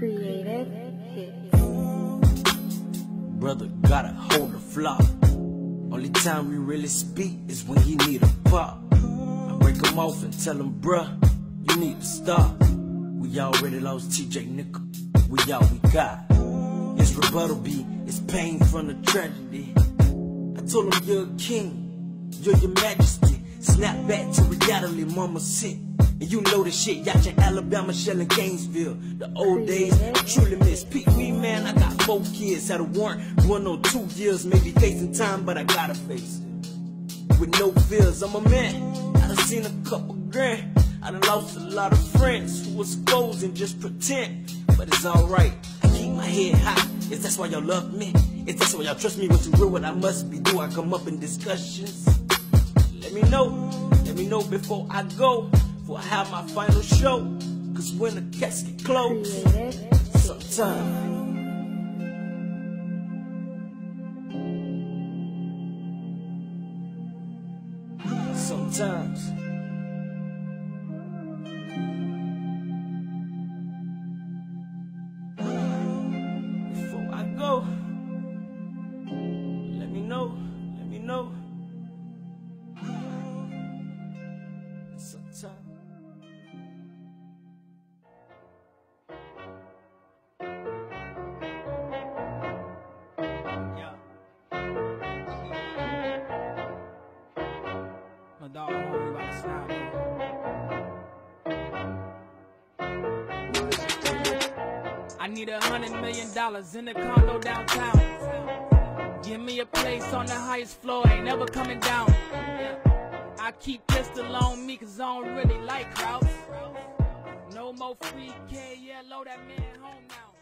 Creative Brother gotta hold the flop. Only time we really speak is when he need a pop. I break him off and tell him, bruh, you need to stop. We already lost TJ Nickel. We all we got. His rebuttal be, it's pain from the tragedy. I told him you're a king, you're your majesty. Snap back to reality, mama sick. And you know the shit, got your Alabama shell in Gainesville. The old days, I truly miss Pete me, man. I got four kids, had a warrant, one or two years, maybe facing time, but I gotta face it. With no fears, I'm a man. I done seen a couple grand. I done lost a lot of friends who was exposed and just pretend. But it's alright, I keep my head high. Is that's why y'all love me? Is that's why y'all trust me? What's real, what I must be? Do I come up in discussions? Let me know, let me know before I go. Before I have my final show. Cause when the casket close, sometimes. Sometimes. Before I go, let me know, let me know. I need a hundred million dollars in a condo downtown. Give me a place on the highest floor, ain't never coming down. I keep pistol on me cause I don't really like crowds. No more free K, yeah, load that man home now.